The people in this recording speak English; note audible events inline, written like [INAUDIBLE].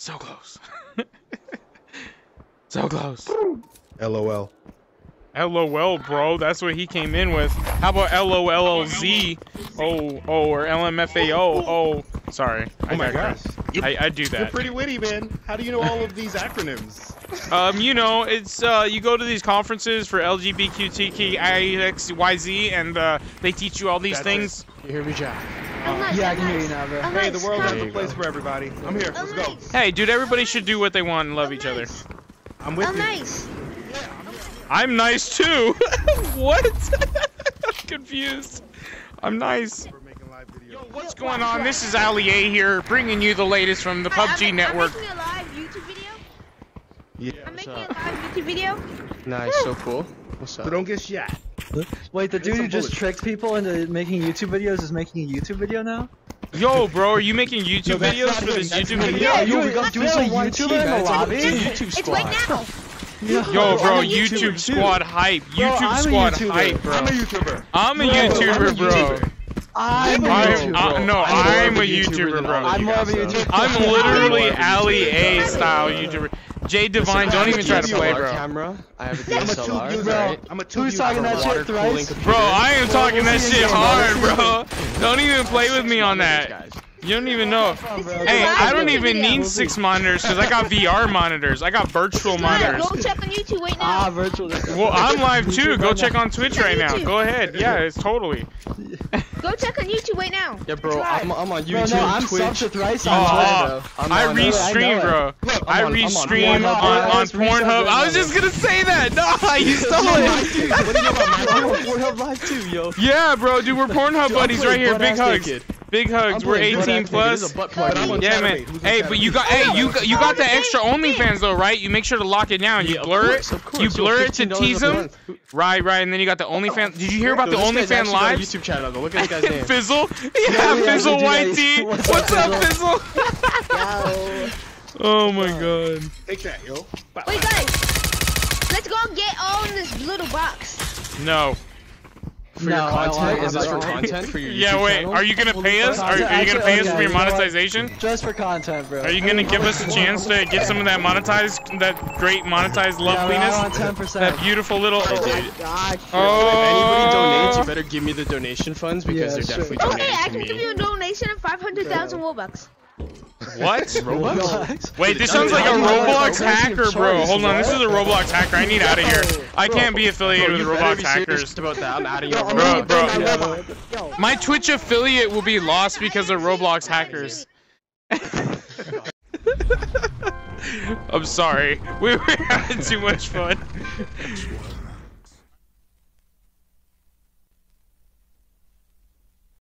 So close. [LAUGHS] so close. LOL. LOL, bro. That's what he came in with. How about LOLLZ? Oh, oh, or LMFAO? Oh, sorry. I Oh my digress. gosh. I, I do that. You're pretty witty, man. How do you know all of these acronyms? Um, you know, it's uh, you go to these conferences for LGBTQIXYZ, and uh, they teach you all these That's things. You hear me, Jack? I'm Yeah, I I'm can hear you now, bro. I'm Hey, the world has a place go. for everybody. I'm here. Let's go. Hey, dude, everybody should do what they want and love each other. I'm with I'm you. nice. I'm nice too. [LAUGHS] what? I'm [LAUGHS] confused. I'm nice. We're making live videos. Yo, what's going on? This is Ali A here, bringing you the latest from the PUBG I'm, network. I'm making a live YouTube video. Yeah. I'm making up? a live YouTube video. Nice, so cool. What's up? So don't get shot. [LAUGHS] Wait, the dude who just bullets. tricked people into making YouTube videos is making a YouTube video now? Yo, bro, are you making YouTube that's videos for this YouTube video? Yeah, you you we got- there's a YouTuber in the lobby? YouTube It's right now. Yeah. Yo, bro, I'm YouTube squad hype. YouTube I'm squad YouTuber. hype, bro. I'm a YouTuber. I'm a YouTuber, I'm bro. YouTuber. I'm a I'm, YouTuber. uh, no, I'm I'm a a YouTuber YouTuber, bro. I'm more of a. YouTuber. I'm literally I'm more of a Ali A style YouTuber. Jay Divine, Listen, don't even try to play, DSLR bro. Camera. I have a [LAUGHS] I'm a tube DSLR, user. right? I'm a tube Who's talking that shit, cooling Thrice? Bro, I am talking that shit hard, bro? bro. Don't even play with me on that. You don't even know. Come on, bro. Hey, I don't even need six monitors because I got VR monitors. I got virtual monitors. Go check on YouTube right now. Ah, virtual. Well, I'm live too. Go check on Twitch right now. Go ahead. Yeah, it's totally. Go check on YouTube right now. Yeah, bro, I'm, I'm on Bro, YouTube, no, I'm Twitch. subbed to Thrice on oh, Twitter, bro. I'm I uh, restream, bro. Look, I I'm on- I'm on on, Pornhub. on, I was Pornhub. I was just gonna say that. [LAUGHS] No, you stole it. what do you about my I'm [LAUGHS] on Pornhub Live too, yo. Yeah, bro, dude, we're Pornhub buddies right here. Big butt-ass hugs. Naked. Big hugs. We're 18 butt-ass naked. This is plus. a butt But plug. I'm on Yeah, man. Chaturbate. Who's on Hey, but you got hey, you got, you got the extra hey. OnlyFans though, right? You make sure to lock it down. You blur it. You blur it to tease a them. Right, right, and then you got the OnlyFans. Did you hear about the this guy's OnlyFans actually got a lives? YouTube channel. though. Look at this guy's [LAUGHS] name. Fizzle. Yeah, Yeah, yeah, Fizzle I White did What's, What's up, up, Fizzle? Oh my god. Take that, yo. Wait, guys. Let's go get all in this little box. No. For No, your content? Is this for content for your YouTube Yeah, wait. channel? Are you gonna pay us? Are, are you gonna pay us okay, for your you know monetization? Just for content, bro. Are you gonna give us a [LAUGHS] chance to get some of that monetized, that great monetized Yeah, bro, I loveliness? want 10%. That beautiful little. Oh hey, dude. Gosh. Oh. If anybody donates, you Oh. better give me the donation funds because Yeah, they're sure. definitely Okay, donating I to can me. give you a donation of 500,000 Robux. What? [LAUGHS] Roblox? Wait, this sounds like a Roblox hacker, bro. Hold on, this is a Roblox hacker. I need out of here. I can't be affiliated with Roblox hackers. about that. I'm adding you. Yo, Bro, bro. My Twitch affiliate will be lost because of Roblox hackers. [LAUGHS] I'm sorry. We were [LAUGHS] having too much fun.